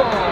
Cool.